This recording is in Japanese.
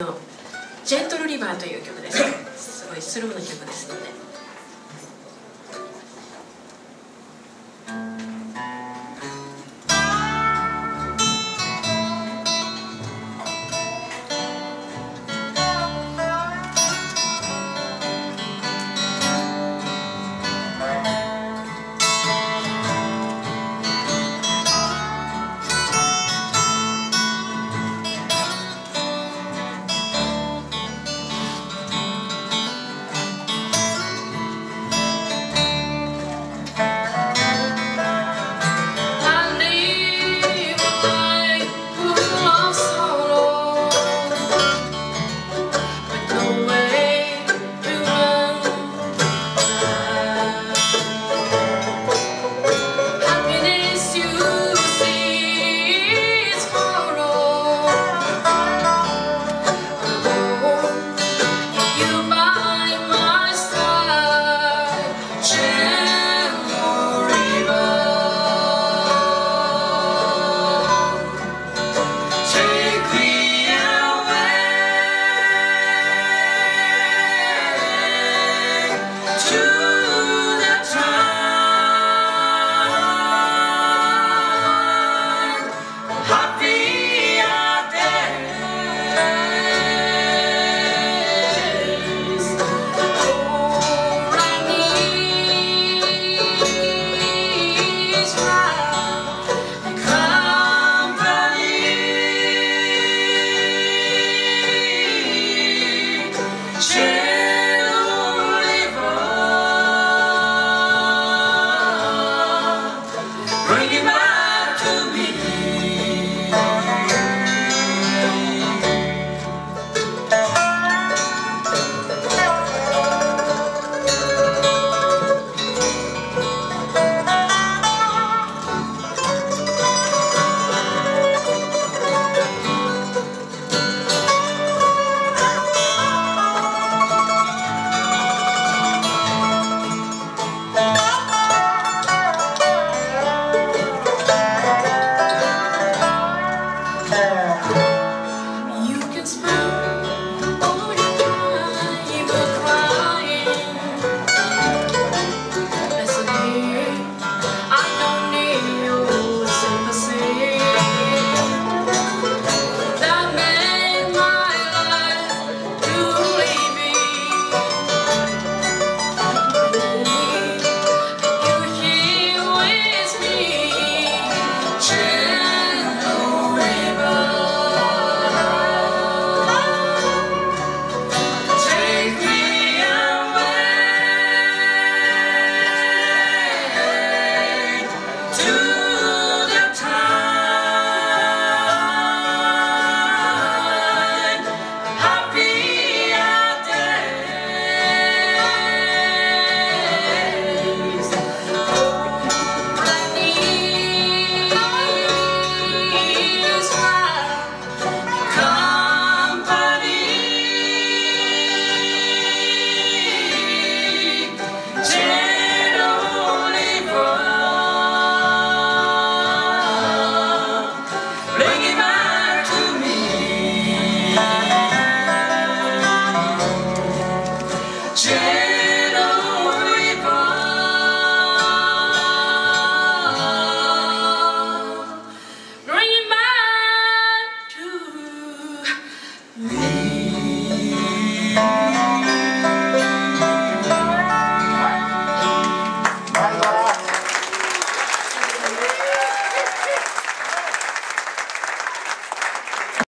の「ジェントルリバー」という曲ですすごいスローな曲ですので。